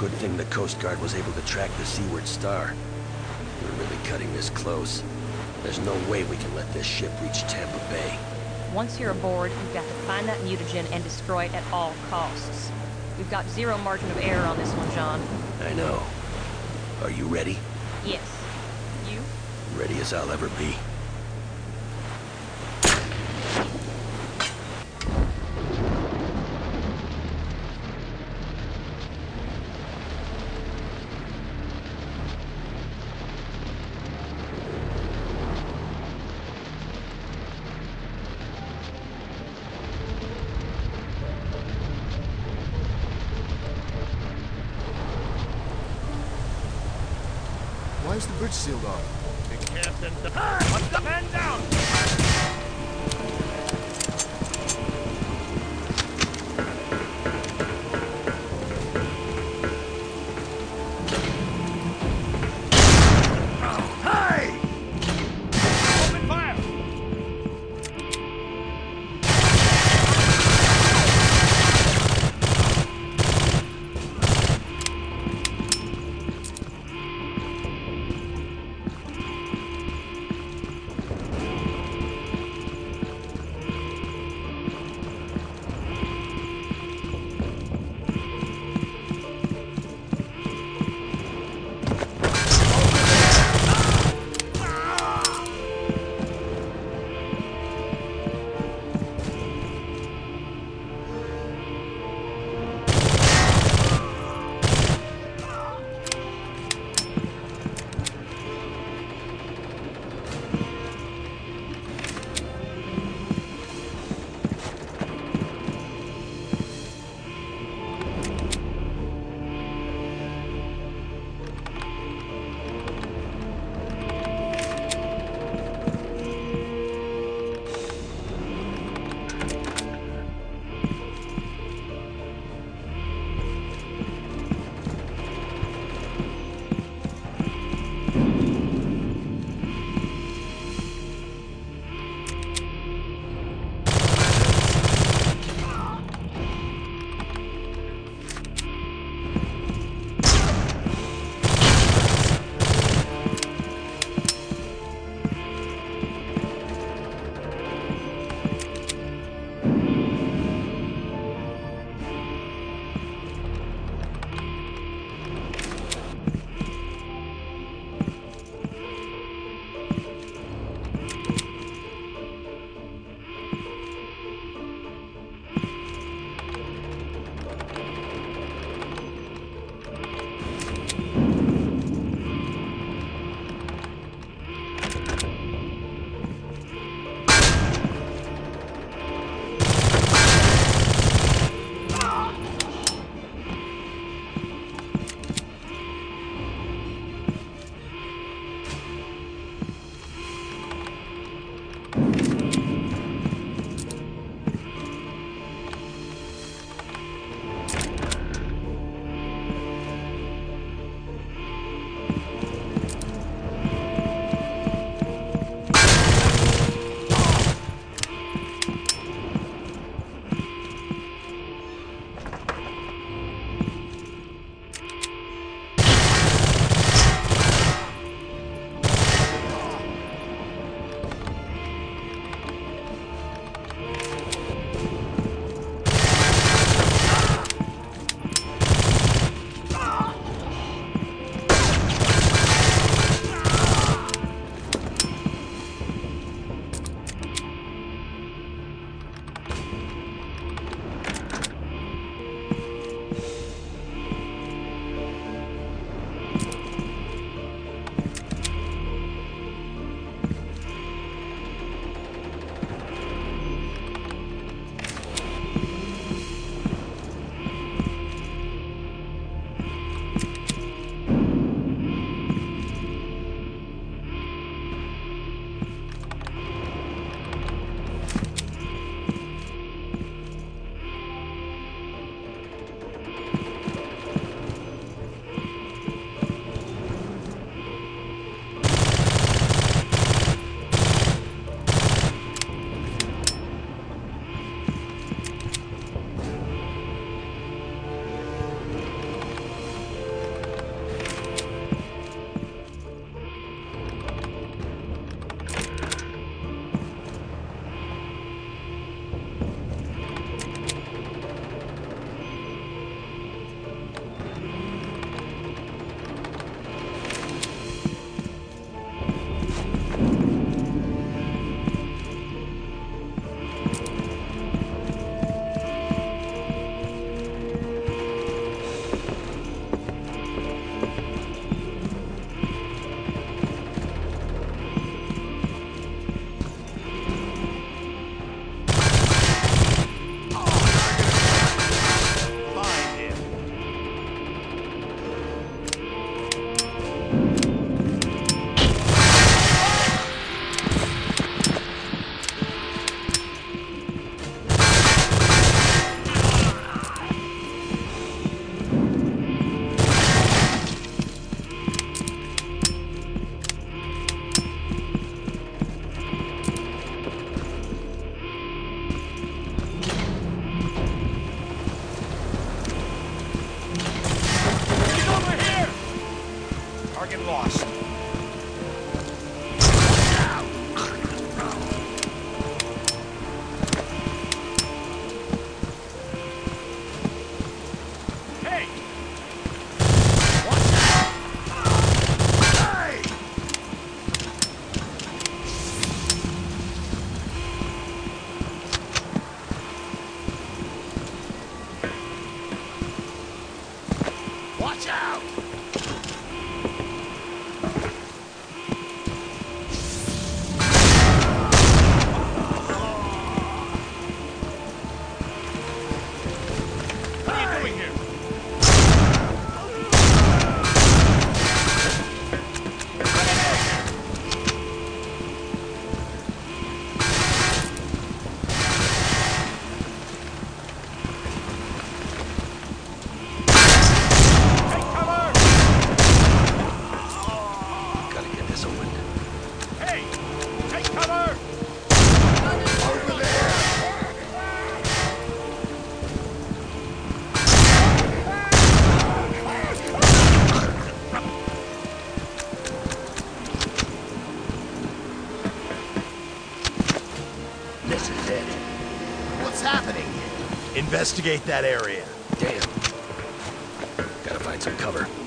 Good thing the Coast Guard was able to track the Seaward Star. We're really cutting this close. There's no way we can let this ship reach Tampa Bay. Once you're aboard, you've got to find that mutagen and destroy it at all costs. We've got zero margin of error on this one, John. I know. Are you ready? Yes. You? Ready as I'll ever be. Why is the bridge sealed off? The captain... Put the man down! lost. Investigate that area. Damn. Gotta find some cover.